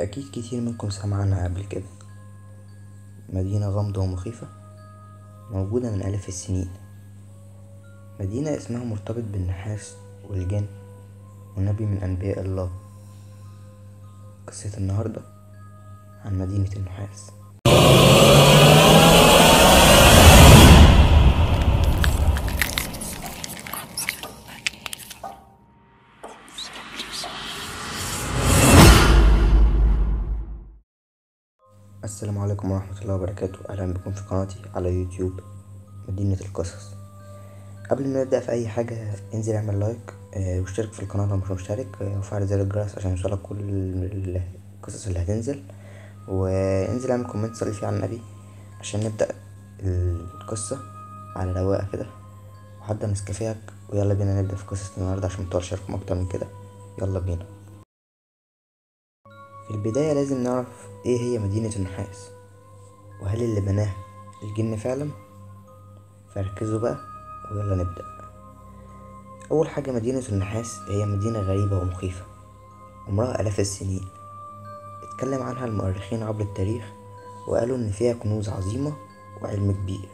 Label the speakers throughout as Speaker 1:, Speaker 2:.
Speaker 1: أكيد كتير منكم سمع عنها قبل كده. مدينة غامضة ومخيفة موجودة من آلاف السنين. مدينة اسمها مرتبط بالنحاس والجن ونبي من أنبياء الله. قصة النهاردة عن مدينة النحاس. الله وبركاته. أهلا بكم في قناتي على يوتيوب مدينة القصص. قبل ما نبدأ في أي حاجة انزل اعمل like آه، واشترك في القناة لو مش مشترك آه، وفعل زر الجرس عشان يوصلك كل القصص اللي هتنزل. وانزل اعمل comment صلي فيه على النبي عشان نبدأ القصة على رواقة كده. وحضر نسكافيهك ويلا بينا نبدأ في قصة النهاردة عشان مطولش عليكم أكتر من كده. يلا بينا. في البداية لازم نعرف إيه هي مدينة النحاس. وهل اللي بناها الجن فعلا؟ فركزوا بقى ويلا نبدأ. أول حاجة مدينة النحاس هي مدينة غريبة ومخيفة عمرها آلاف السنين. اتكلم عنها المؤرخين عبر التاريخ وقالوا إن فيها كنوز عظيمة وعلم كبير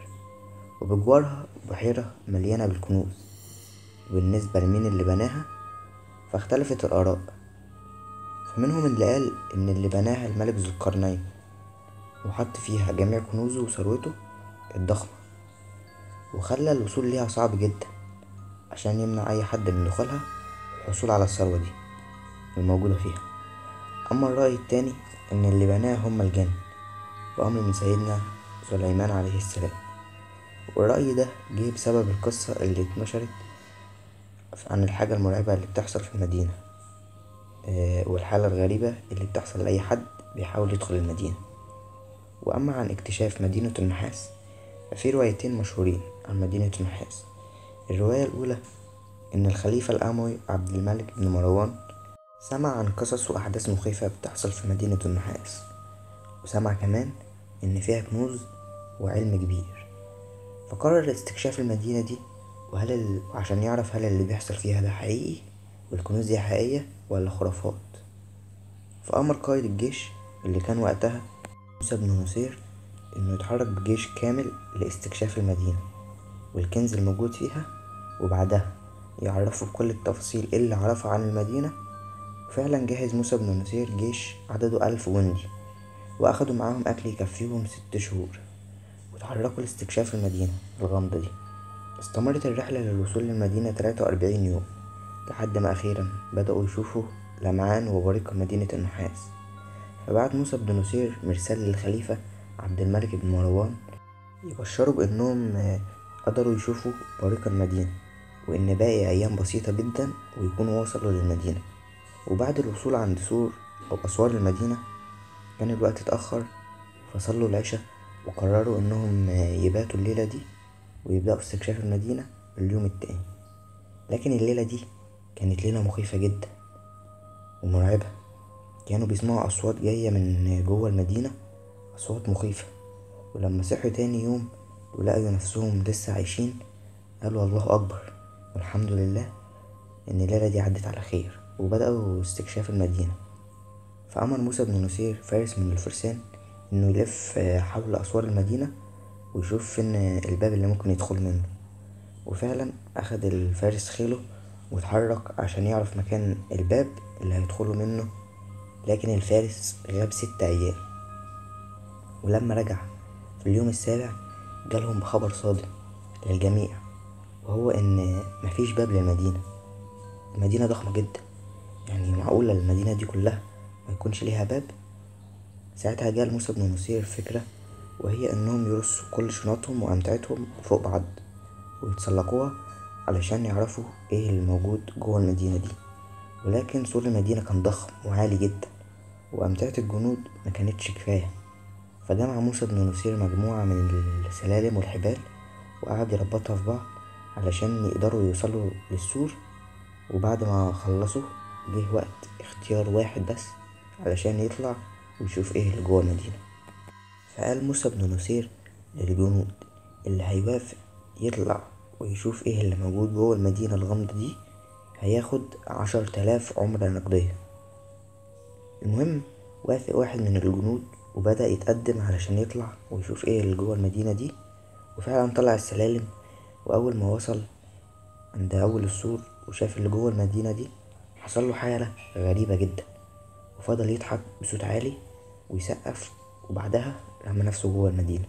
Speaker 1: وبجوارها بحيرة مليانة بالكنوز. وبالنسبة لمين اللي بناها؟ فاختلفت الآراء. فمنهم اللي قال إن اللي بناها الملك ذو القرنين. وحط فيها جميع كنوزه وثروته الضخمة وخلى الوصول ليها صعب جدا عشان يمنع أي حد من دخولها الحصول على الثروة دي الموجودة فيها. أما الرأي التاني إن اللي بناها هما الجن بأمر من سيدنا سليمان عليه السلام. والرأي ده جه بسبب القصة اللي اتنشرت عن الحاجة المرعبة اللي بتحصل في المدينة آه، والحالة الغريبة اللي بتحصل لأي حد بيحاول يدخل المدينة. وأما عن اكتشاف مدينة النحاس ففي روايتين مشهورين عن مدينة النحاس. الرواية الأولى إن الخليفة الأموي عبد الملك بن مروان سمع عن قصص وأحداث مخيفة بتحصل في مدينة النحاس وسمع كمان إن فيها كنوز وعلم كبير. فقرر استكشاف المدينة دي وهل ال... عشان يعرف هل اللي بيحصل فيها ده حقيقي والكنوز دي حقيقية ولا خرافات؟ فأمر قائد الجيش اللي كان وقتها موسى بن نصير إنه يتحرك بجيش كامل لاستكشاف المدينة والكنز الموجود فيها وبعدها يعرفوا بكل التفاصيل اللي عرفها عن المدينة. وفعلا جهز موسى بن نصير جيش عدده ألف جندي وأخدوا معاهم أكل يكفيهم ست شهور وتحركوا لاستكشاف المدينة الغامضة دي. استمرت الرحلة للوصول للمدينة تلاتة وأربعين يوم لحد ما أخيرا بدأوا يشوفوا لمعان وبريق مدينة النحاس. فبعت موسى بن نصير مرسال للخليفة عبد الملك بن مروان يبشروا بأنهم آه، قدروا يشوفوا بريق المدينة وإن باقي أيام بسيطة جدا ويكونوا وصلوا للمدينة. وبعد الوصول عند سور أو أسوار المدينة كان الوقت اتأخر فصلوا العشاء وقرروا إنهم آه، يباتوا الليلة دي ويبدأوا استكشاف المدينة اليوم التاني. لكن الليلة دي كانت ليلة مخيفة جدا ومرعبة. كانوا بيسمعوا أصوات جاية من جوه المدينة أصوات مخيفة. ولما صحوا تاني يوم ولقوا نفسهم لسه عايشين قالوا الله أكبر والحمد لله إن الليلة دي عدت على خير وبدأوا استكشاف المدينة. فأمر موسى بن نصير فارس من الفرسان إنه يلف حول أسوار المدينة ويشوف فين الباب اللي ممكن يدخل منه. وفعلا أخد الفارس خيله واتحرك عشان يعرف مكان الباب اللي هيدخلوا منه لكن الفارس غاب ست أيام ولما رجع في اليوم السابع جالهم بخبر صادم للجميع وهو إن مفيش باب للمدينة. المدينة ضخمة جدا يعني معقولة المدينة دي كلها ما يكونش ليها باب؟ ساعتها جه موسى بن نصير فكرة وهي إنهم يرصوا كل شنطهم وأمتعتهم فوق بعض ويتسلقوها علشان يعرفوا إيه اللي موجود جوه المدينة دي. ولكن سور المدينة كان ضخم وعالي جدا وأمتعة الجنود ما كانتش كفاية. فجمع موسى بن نصير مجموعة من السلالم والحبال وقعد يربطها في بعض علشان يقدروا يوصلوا للسور وبعد ما خلصوا جه وقت اختيار واحد بس علشان يطلع ويشوف إيه اللي جوه المدينة. فقال موسى بن نصير للجنود اللي هيوافق يطلع ويشوف إيه اللي موجود جوه المدينة الغامضة دي هياخد عشر تلاف عملة نقدية. المهم وافق واحد من الجنود وبدأ يتقدم علشان يطلع ويشوف إيه اللي جوه المدينة دي وفعلا طلع السلالم وأول ما وصل عند أول السور وشاف اللي جوه المدينة دي حصله حالة غريبة جدا وفضل يضحك بصوت عالي ويسقف وبعدها رمى نفسه جوه المدينة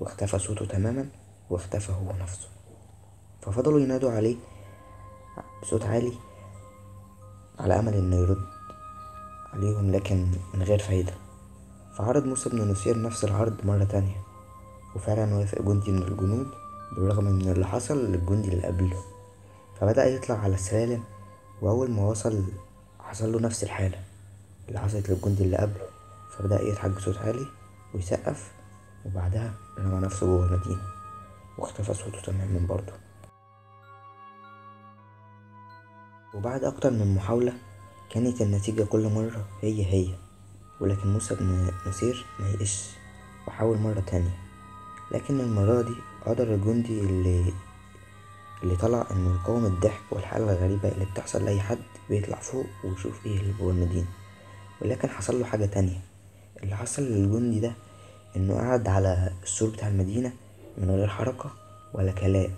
Speaker 1: واختفى صوته تماما واختفى هو نفسه. ففضلوا ينادوا عليه بصوت عالي على أمل إنه يرد عليهم لكن من غير فايدة. فعرض موسى بن نصير نفس العرض مرة تانية وفعلا وافق جندي من الجنود بالرغم من اللي حصل للجندي اللي قبله. فبدأ يطلع على السلالم وأول ما وصل حصل له نفس الحالة اللي حصلت للجندي اللي قبله. فبدأ يضحك بصوت عالي ويسقف وبعدها رمى نفسه جوه المدينة واختفى صوته تماما برضه. وبعد أكتر من محاولة كانت النتيجة كل مرة هي هي ولكن موسى بن نصير ميقش وحاول مرة تانية. لكن المرة دي قدر الجندي اللي اللي طلع إنه يقاوم الضحك والحالة الغريبة اللي بتحصل لأي حد بيطلع فوق ويشوف إيه اللي جوه المدينة. ولكن حصل له حاجة تانية. اللي حصل للجندي ده إنه قعد على السور بتاع المدينة من غير حركة ولا كلام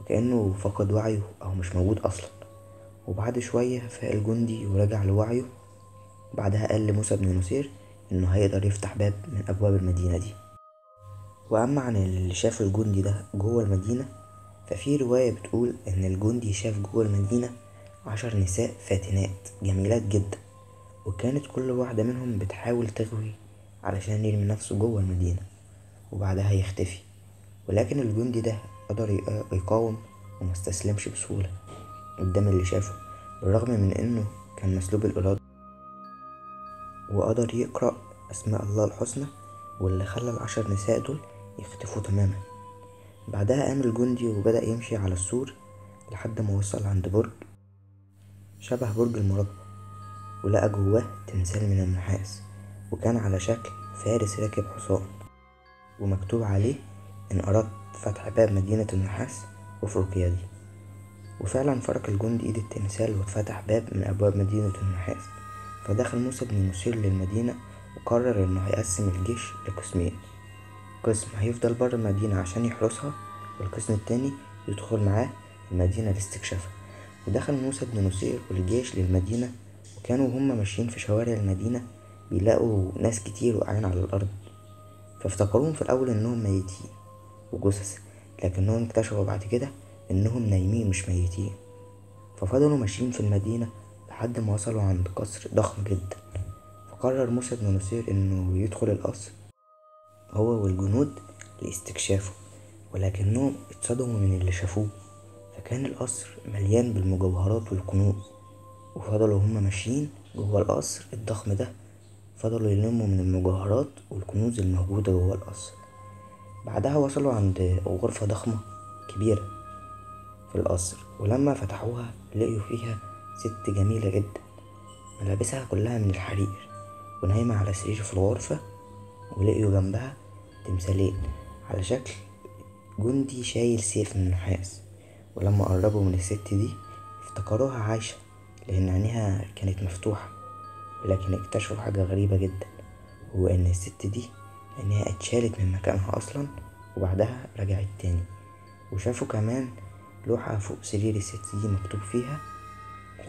Speaker 1: وكأنه فقد وعيه أو مش موجود أصلا. وبعد شوية فاق الجندي ورجع لوعيه. بعدها قال لموسى بن نصير إنه هيقدر يفتح باب من أبواب المدينة دي. وأما عن اللي شاف الجندي ده جوه المدينة ففي رواية بتقول إن الجندي شاف جوه المدينة عشر نساء فاتنات جميلات جدا وكانت كل واحدة منهم بتحاول تغوي علشان يرمي نفسه جوه المدينة وبعدها يختفي. ولكن الجندي ده قدر يقاوم ومستسلمش بسهولة. قدام اللي شافه بالرغم من إنه كان مسلوب الإرادة. وقدر يقرأ أسماء الله الحسنى واللي خلى العشر نساء دول يختفوا تماما. بعدها قام الجندي وبدأ يمشي على السور لحد ما وصل عند برج شبه برج المراقبة ولقى جواه تمثال من النحاس وكان على شكل فارس راكب حصان. ومكتوب عليه إن أردت فتح باب مدينة النحاس افرك يدي وفعلا فرك الجندي إيد التمثال واتفتح باب من أبواب مدينة النحاس فدخل موسى بن نصير للمدينة وقرر إنه هيقسم الجيش لقسمين قسم هيفضل برا المدينة عشان يحرسها والقسم التاني يدخل معاه المدينة لاستكشافها. ودخل موسى بن نصير والجيش للمدينة وكانوا هما ماشيين في شوارع المدينة بيلاقوا ناس كتير واقعين على الأرض. فافتكروهم في الأول إنهم ميتين وجثث لكنهم اكتشفوا بعد كده إنهم نايمين مش ميتين. ففضلوا ماشيين في المدينة لحد ما وصلوا عند قصر ضخم جدا. فقرر موسى بن نصير إنه يدخل القصر هو والجنود لاستكشافه ولكنهم اتصدموا من اللي شافوه. فكان القصر مليان بالمجوهرات والكنوز. وفضلوا هما ماشيين جوه القصر الضخم ده. فضلوا يلموا من المجوهرات والكنوز الموجودة جوه القصر. بعدها وصلوا عند غرفة ضخمة كبيرة. في القصر ولما فتحوها لقيوا فيها ست جميلة جدا ملابسها كلها من الحرير ونايمة على سرير في الغرفة ولقيوا جنبها تمثالين على شكل جندي شايل سيف من نحاس ولما قربوا من الست دي افتكروها عايشة لأن عينيها كانت مفتوحة ولكن اكتشفوا حاجة غريبة جدا هو إن الست دي عينيها اتشالت من مكانها أصلا وبعدها رجعت تاني وشافوا كمان لوحة فوق سرير الست دي مكتوب فيها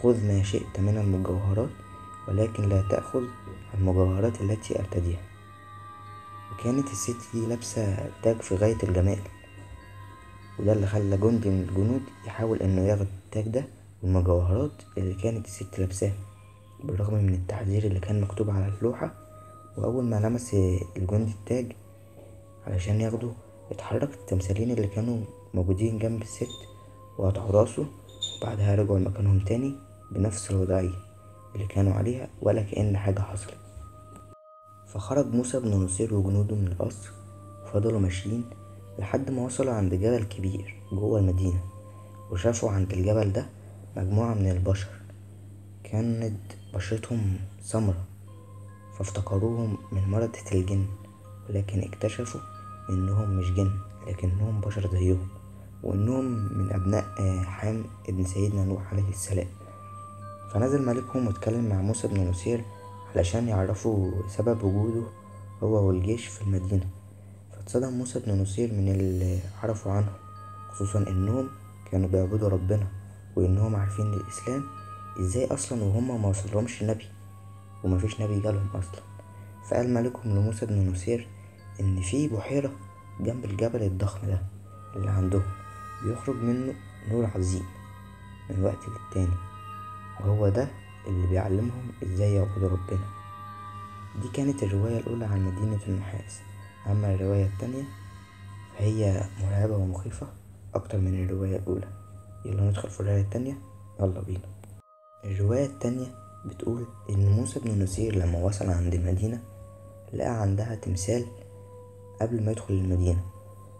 Speaker 1: خذ ما شئت من المجوهرات ولكن لا تأخذ المجوهرات التي أرتديها. وكانت الست دي لابسة تاج في غاية الجمال. وده اللي خلى جندي من الجنود يحاول إنه ياخد التاج ده والمجوهرات اللي كانت الست لابساها. بالرغم من التحذير اللي كان مكتوب على اللوحة وأول ما لمس الجندي التاج علشان ياخده اتحرك التمثالين اللي كانوا موجودين جنب الست وقطعوا راسه وبعدها رجعوا لمكانهم تاني بنفس الوضعية اللي كانوا عليها ولا كأن حاجة حصلت. فخرج موسى بن نصير وجنوده من القصر وفضلوا ماشيين لحد ما وصلوا عند جبل كبير جوه المدينة وشافوا عند الجبل ده مجموعة من البشر. كانت بشرتهم سمرة فافتكروهم من مرضة الجن ولكن اكتشفوا إنهم مش جن لكنهم بشر زيهم. وانهم من أبناء حام ابن سيدنا نوح عليه السلام. فنزل ملكهم واتكلم مع موسى بن نصير علشان يعرفوا سبب وجوده هو والجيش في المدينة. فاتصدم موسى بن نصير من اللي عرفوا عنهم خصوصا إنهم كانوا بيعبدوا ربنا وإنهم عارفين الإسلام إزاي أصلا وهما ما وصلهمش نبي ومفيش نبي جالهم أصلا. فقال ملكهم لموسى بن نصير إن في بحيرة جنب الجبل الضخم ده اللي عندهم. بيخرج منه نور عظيم من وقت للتاني وهو ده اللي بيعلمهم إزاي يعبدوا ربنا. دي كانت الرواية الأولى عن مدينة النحاس. أما الرواية التانية فهي مرعبة ومخيفة أكتر من الرواية الأولى. يلا ندخل في الرواية التانية. يلا بينا. الرواية التانية بتقول إن موسى بن نصير لما وصل عند المدينة لقى عندها تمثال قبل ما يدخل المدينة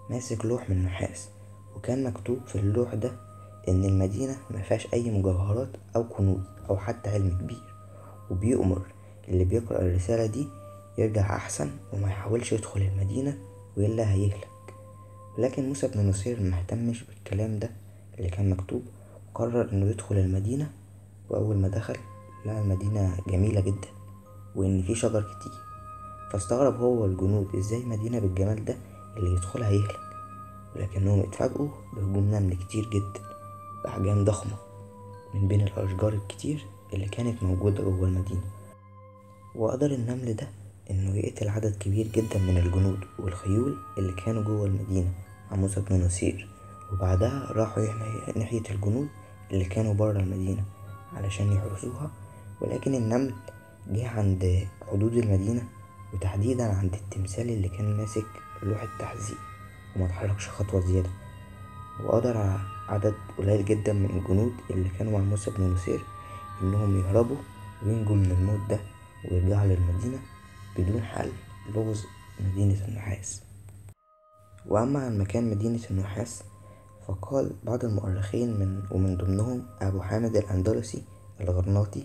Speaker 1: ماسك لوح من نحاس وكان مكتوب في اللوح ده إن المدينة مفيهاش أي مجوهرات أو كنوز أو حتى علم كبير. وبيؤمر اللي بيقرأ الرسالة دي يرجع أحسن وما يحاولش يدخل المدينة وإلا هيهلك. لكن موسى بن نصير مهتمش بالكلام ده اللي كان مكتوب وقرر إنه يدخل المدينة وأول ما دخل لقى المدينة جميلة جدا وإن في شجر كتير. فاستغرب هو والجنود إزاي مدينة بالجمال ده اللي يدخلها يهلك. ولكنهم اتفاجئوا بهجوم نمل كتير جدا بأحجام ضخمة من بين الأشجار الكتير اللي كانت موجودة جوه المدينة. وقدر النمل ده إنه يقتل عدد كبير جدا من الجنود والخيول اللي كانوا جوه المدينة مع موسى بن نصير. وبعدها راحوا ناحية الجنود اللي كانوا برا المدينة علشان يحرسوها. ولكن النمل جه عند حدود المدينة وتحديدا عند التمثال اللي كان ماسك لوح التحذير وما اتحركش خطوة زيادة. وقدر عدد قليل جدا من الجنود اللي كانوا مع موسى بن نصير إنهم يهربوا وينجوا من الموت ده ويرجعوا للمدينة بدون حل. لغز مدينة النحاس. وأما عن مكان مدينة النحاس فقال بعض المؤرخين من ومن ضمنهم أبو حامد الأندلسي الغرناطي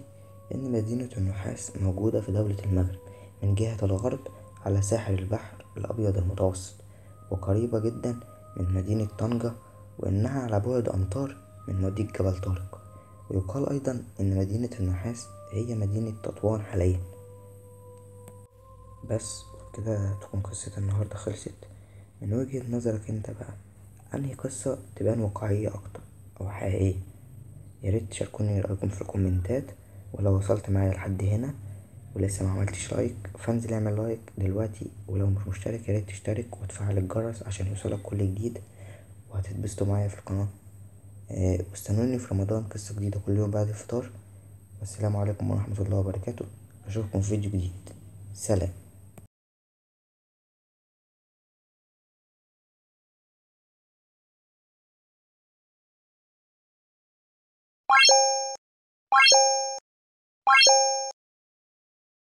Speaker 1: إن مدينة النحاس موجودة في دولة المغرب من جهة الغرب على ساحل البحر الأبيض المتوسط. وقريبة جدا من مدينة طنجة وإنها على بعد أمتار من مضيق جبل طارق. ويقال أيضا إن مدينة النحاس هي مدينة تطوان حاليا. بس وكده تكون قصة النهاردة خلصت. من وجهة نظرك أنت بقى أنهي قصة تبان واقعية أكتر أو حقيقية؟ ياريت تشاركوني رأيكم في الكومنتات ولو وصلت معايا لحد هنا ولسه ما عملتش like فانزل اعمل like دلوقتي ولو مش مشترك ياريت تشترك وتفعل الجرس عشان يوصلك كل جديد وهتتبسطوا معايا في القناة. أه واستنوني في رمضان قصة جديدة كل يوم بعد الفطار. والسلام عليكم ورحمة الله وبركاته. أشوفكم في فيديو جديد. سلام.